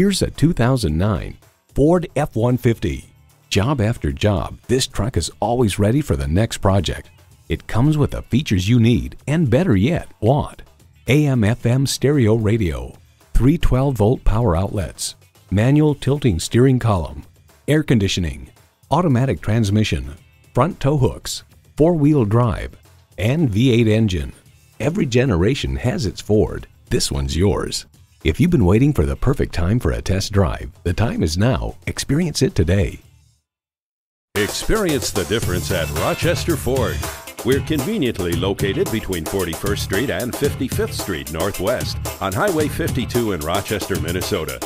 Here's a 2009 Ford F-150. Job after job, this truck is always ready for the next project. It comes with the features you need and better yet, want. AM FM stereo radio, 312 volt power outlets, manual tilting steering column, air conditioning, automatic transmission, front tow hooks, four-wheel drive, and V8 engine. Every generation has its Ford. This one's yours. If you've been waiting for the perfect time for a test drive, the time is now. Experience it today. Experience the difference at Rochester Ford. We're conveniently located between 41st Street and 55th Street Northwest on Highway 52 in Rochester, Minnesota.